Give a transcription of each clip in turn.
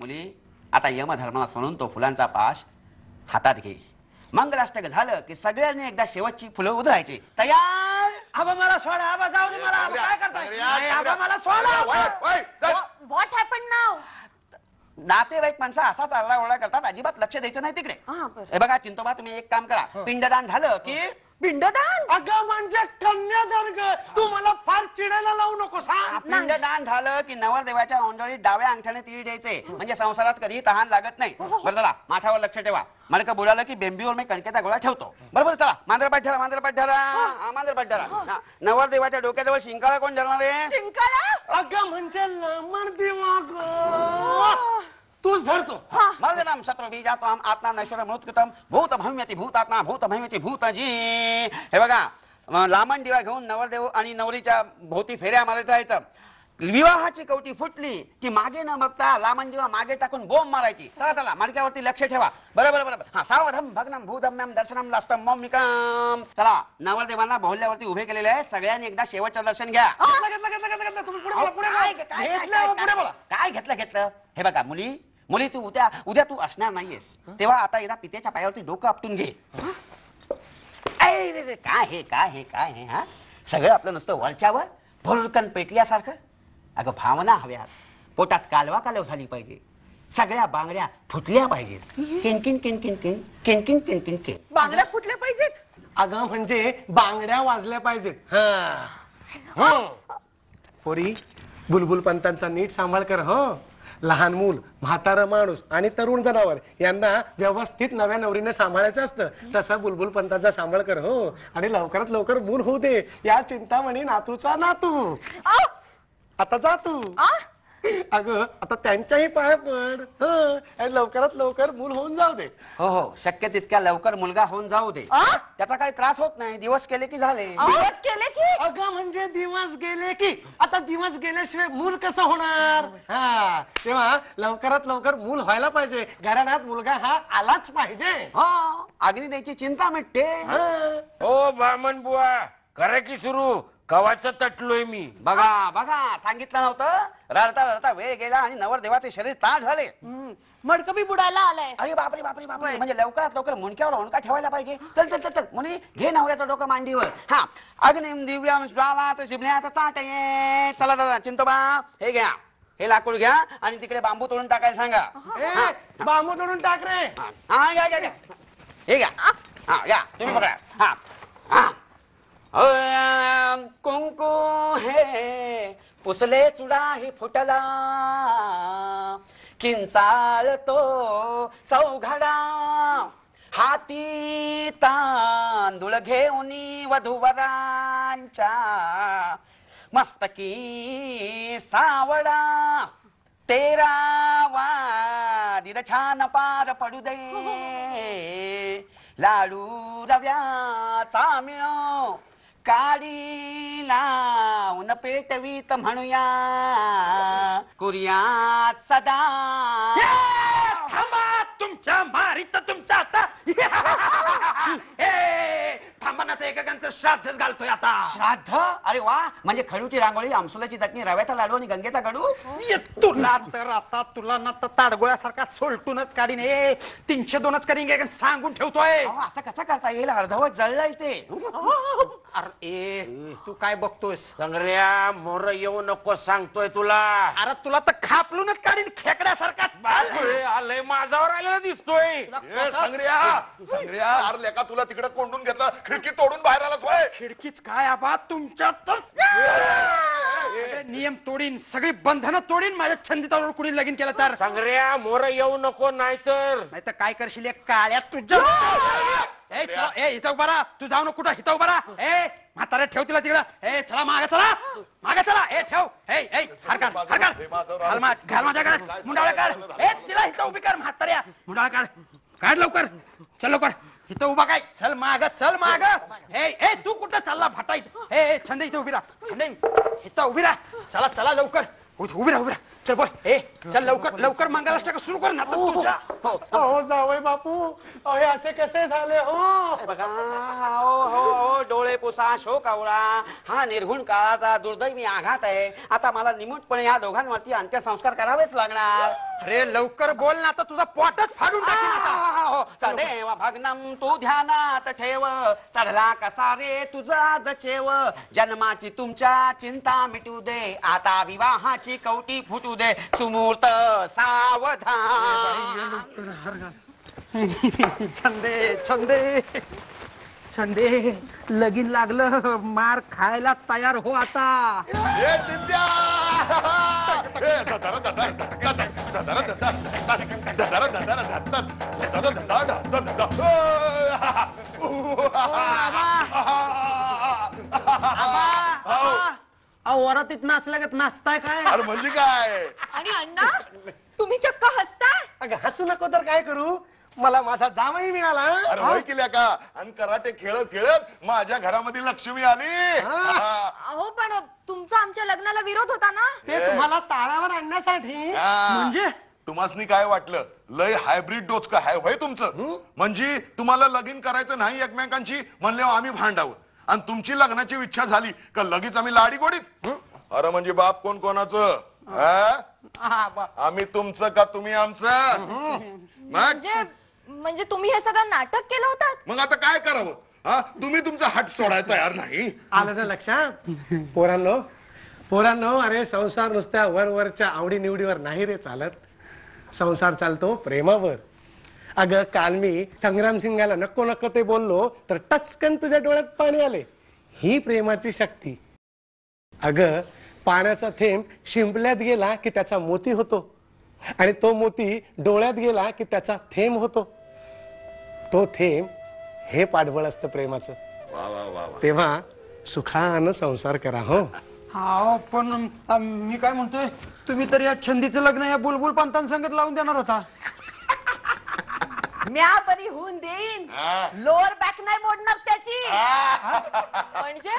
मुली आता यमधर्माला म्हणून तो फुलांचा पाश हातात घे. मंगलाष्टक झालं की सगळ्यांनी एकदा शेवटची फुलं उधळायची. तयार? आबा मला सोडा आबा जाऊ दे मला आबा काय करताय? नाही, आबा मला सोडा. व्हॉट हॅपन नाव नातेवाईक माणसं असाच आरडा ओरडा करतात अजिबात लक्ष द्यायचं नाही तिकडे. हा, बरं. हे बघा चिंतोबा तुम्ही एक काम करा. पिंडदान झालं की पिंडदान? अगं म्हणजे कन्यादान ग तू मला फार चिडायला लावू नको सांग पिंडदान झालं की नवरदेवाच्या ओंजळीत डाव्या अंगठ्याने तीळ द्यायचे. म्हणजे संसारात कधी तहान लागत नाही. बरं चला माठावर लक्ष ठेवा. मडकं बुडालं की बेंबीवर मी कणकेचा गोळा ठेवतो. बरोबर चला मांजरपाठ ठरा मांजरपाठ ठरा हा. मांजरपाठ हा, नवरदेवाच्या डोक्याजवळ शिंकाळा कोण धरणार आहे? शिंकाला अगं म्हणजे लांबण देवा ग. तूच धरतो. मर्दनम शत्रू बीजात्वाम आत्मा नैश्वर मृत्युतम भूत भव्यती भूतात्मा भूत भव्यती भूतजी। हे बघा अं, लांबण दिवा घेऊन नवरदेव आणि नवरीच्या भोवती फेऱ्या मारत राहायचं विवाहाची कवटी फुटली की मागे न बघता लांबण दिवा मागे टाकून बोंब मारायची. चला चला माडक्यावरती लक्ष ठेवा. बरोबर बरोबर हा सावधम भग्नम भूतम्यम दर्शनम लास्तम मौमिकम. चला नवरदेवांना बहुल्यावरती उभे केलेले आहे सगळ्यांनी एकदा शेवटचं दर्शन घ्या. तुम्ही पुढे बोला पुढे बोला. पुढे बोला. काय घेतलं घेतलं? हे बघा मुली मुली तू उद्या उद्या तू असणार नाहीयेस. तेव्हा आता एकदा पित्याच्या पायावरती डोकं आपटून घे. ऐ, काय हे काय हे काय हे हा? सगळं आपलं नुसतं वरच्यावर भुरकन पेटल्यासारखं? अगं भावना हव्यात पोटात कालवा कालव झाली पाहिजे. सगळ्या बांगड्या फुटल्या पाहिजेत. किणकिन किणकिन किन किणकिन किणकिन किन बांगड्या फुटल्या पाहिजेत? अगं म्हणजे बांगड्या वाजल्या पाहिजेत. हा? हं. पोरी बुलबुल पंतांचा नीट सांभाळ कर हो. लहान मूल म्हातारा माणूस आणि तरुण जनावर यांना व्यवस्थित नव्या नवरीने सांभाळायचं असतं. तसा बुलबुल पंतांचा सांभाळ कर हो. आणि लवकरात लवकर मूल होऊ दे. या चिंतामणी नातूचा नातू. आता जा तू. आ? अगं आता त्यांच्याही पाया पड. हं. आणि लवकरात लवकर मूल होऊन जाऊ दे. हो हो शक्य तितक्या लवकर मुलगा होऊन जाऊ दे. आ? त्याचा काही त्रास होत नाही. दिवस केले की झाले. दिवस केले की? अगं म्हणजे दिवस गेले की? आता दिवस गेल्याशिवाय मूल कसं होणार? हा तेव्हा लवकरात लवकर मूल व्हायला पाहिजे. घराण्यात मुलगा हा आलाच पाहिजे. हा अग्नी द्यायची चिंता मिटते. हा. ओ बामन बुवा करा की सुरू? कवाचं तटलोय मी. बघा बघा सांगितलं नव्हतं. रडता रडता वेळ गेला आणि नवरदेवाचे शरीर ताट झाले. हम्म, मडकं बी बुडायला आलाय. अरे बापरे बापरे बापरे. म्हणजे लवकरात लवकर मुंडक्यावर होणका ठेवायला पाहिजे. चल चल चल चल. मुली घे नवऱ्याचं डोकं मांडीवर. हा. अग्निम दिव्यम ज्वालाच शिबण्याचं ताट ये चला दादा चिंतोबा हे घ्या. हे लाकूड घ्या आणि तिकडे बांबू तोडून टाकायला सांगा. ए, बांबू तोडून टाक रे. हा, हा घ्या घ्या घ्या. हे घ्या. हा घ्या. तुम्ही पकडा हा. हा. हे पुसले चुडा हे फुटला. किंचाळ तो चौघडा. हाती तांदूळ घेऊन वधूवरांच्या मस्तकी सावडा तेरावा दिल छान पार पडू दे. लाडू रव्याचा मिळो. काडी लावून पेटवीत म्हणूया. कुर्यात सदा. थांबा तुमच्या मारीत तुमच्या आता. थांबा ना ते एकेकांचं श्राद्धच घालतोय आता. श्राद्ध? अरे वा म्हणजे खडूची रांगोळी आमसुलाची चटणी रव्याचा लाडू आणि गंगेचा गडू? ये तुला तर आता तुला ना तर ताडगोळ्यासारखा सोलटूनच काढीन. ए तीनशे दोनच करीन सांगून ठेवतोय. अहो, असं कसं करता येईल? अर्धवट जळलंय ते. अरे ए तू काय बघतोयस? संग्र्या मोर येऊ नको सांगतोय तुला. अरे तुला तर खापलूनच काढीन खेकड्यासारखा. अरे, आलंय माझावर आलेला दिसतोय. ए संग्र्या संग्र्या. लेका तुला तिकडे कोंडून घेतलं? खिडकी तोडून बाहेर आलास होय खिडकीच काय आबा? तुमच्या तर नियम तोडीन सगळी बंधनं तोडीन माझ्या छंदितावर कुणी लगीन केलं तर. संग्र्या मोर येऊ नको नाहीतर. नाही तर काय करशील एक काळ्या तुझ्या? ए! चला ए इथं उभा राहा. तू जाऊ नको कुठं? इथं उभा राहा. ए म्हातारे ठेव तिला तिकडं. ए चला मागे चला. मागे चला. ए ठेव. ए ए हरकाड हरकाड घाल मा घाल माझ्या काढ. मुंडावळ्या काढ ए तिला इथं उभी कर म्हाताऱ्या. मुंडावळ्या काढ. काढ लवकर. चल लवकर. इथं उभा काय? चल माग चल माग. ए ए तू कुठं चालला इथं? ए ए छंद इथं उभी राहा. छंद इथं. उभी राहा. चला चला लवकर. उठ, उभी राहा उभी राहा. चल बोल. ए चल लवकर लवकर मंगलाष्टक सुरू कर ना तर तुझ्या. अहो जावई बापू. अहो हे असे कसे झाले हो? हे बघा हो हो हो डोळे पुसा शोक आवरा. हा निर्गुण काळाचा दुर्दैवी आघात आहे. आता मला निमूटपणे या दोघांवरती अंत्यसंस्कार करावेच लागणार. अरे लवकर बोल ना तर तुझा पोटच फाडून टाकीन आता. हो, सदैव भग्नम तू ध्यानात ठेव. चढला कसा रे तुझा जचेव जन्माची तुमच्या चिंता मिटू दे. आता विवाहाची कवटी फुटू दे. सुमूर्त सावधान. छंदे छंदे. छंदे. लगीन लागलं मार खायला तयार हो आता. ए ए, वरातीत नाचल्यागत नाचताय काय? अरे म्हणजे काय? आणि अण्णा तुम्ही चक्क हसताय? अगं हसू नको तर काय करू? मला माझा जावई मिळाला. अरे वय केल्या का? आणि कराटे खेळत खेळत माझ्या घरामध्ये लक्ष्मी आली. हा. अहो पण तुमचा आमच्या लग्नाला विरोध होता ना? ते तुम्हाला ताळावर आणण्यासाठी. हा. म्हणजे? तुम्हासनी काय वाटलं? लय हायब्रिड डोच का हाय? होय तुमचं? म्हणजे तुम्हाला लगीन करायचं नाही एकमेकांची? म्हणले आम्ही भांडावं. आणि तुमची लग्नाची इच्छा झाली का लगेच आम्ही लाडी गोडीत? अरे म्हणजे बाप कोण कोणाचं? हा? हा, बा. आम्ही तुमचं का तुम्ही आमचं? मग? म्हणजे म्हणजे तुम्ही हे सगळं नाटक केलं होतं? मग आता काय करावं? हा तुम्ही तुमचा हट सोडायला तयार नाही. आलं ना लक्षात? पोरांनो पोरांनो अरे संसार नुसत्या वरवरच्या आवडी निवडीवर नाही रे चालत. संसार चालतो प्रेमावर. अगं काल मी संग्राम सिंगाला नको नको ते बोललो तर टचकन तुझ्या डोळ्यात पाणी आले. ही प्रेमाची शक्ती. अगं पाण्याचा थेंब शिंपल्यात गेला की त्याचा मोती होतो. आणि तो मोती डोळ्यात गेला की त्याचा थेंब होतो. तो थेंब हे पाठबळ असतं प्रेमाचं. वा वा वा वा. तेव्हा सुखानं संसार करा हो. हा पण अं, मी काय म्हणतोय? तुम्ही तर या छंदीचं लग्न या बुलबुल पंतां संगत लावून देणार होता. म्या बरी होऊन देईन. लोअर बॅक नाही मोडणार त्याची. म्हणजे?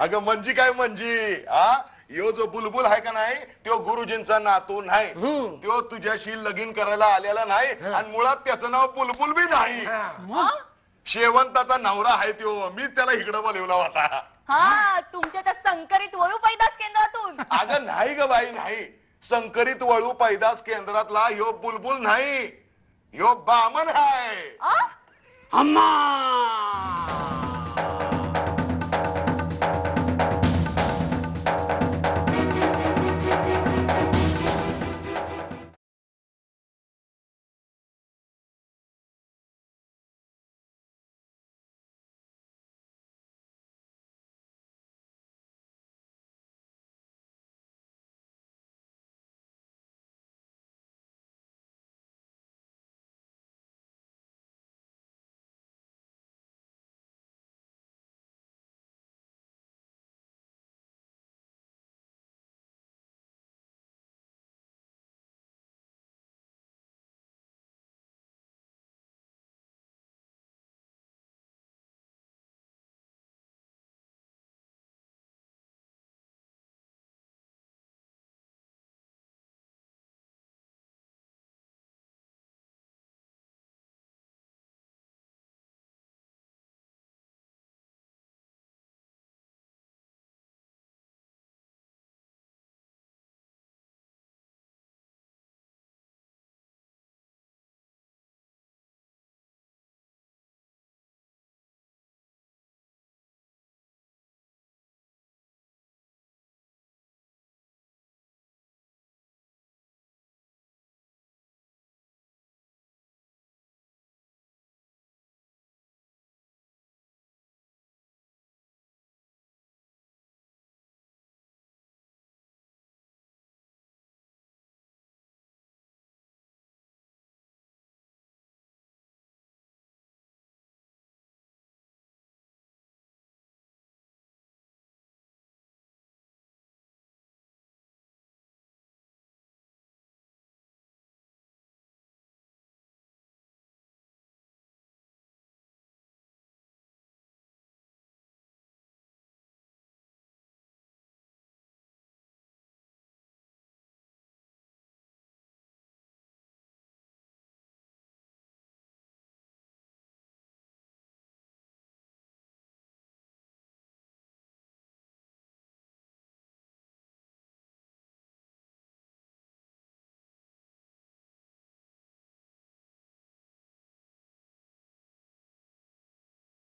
अगं म्हणजे काय म्हणजे हा? यो जो बुलबुल आहे का नाही तो गुरुजींचा नातू नाही. तो तुझ्याशी लगीन करायला आलेला नाही आणि मुळात त्याचं नाव बुलबुल बी नाही. शेवंताचा नवरा आहे तो मीच त्याला इकडं बोलवला होता. हा तुमच्या त्या संकरित वळू पैदास केंद्रातून. अगं नाही ग बाई नाही. संकरित वळू पैदास केंद्रातला यो बुलबुल नाही. यो बामन आहे. आ? अम्मा!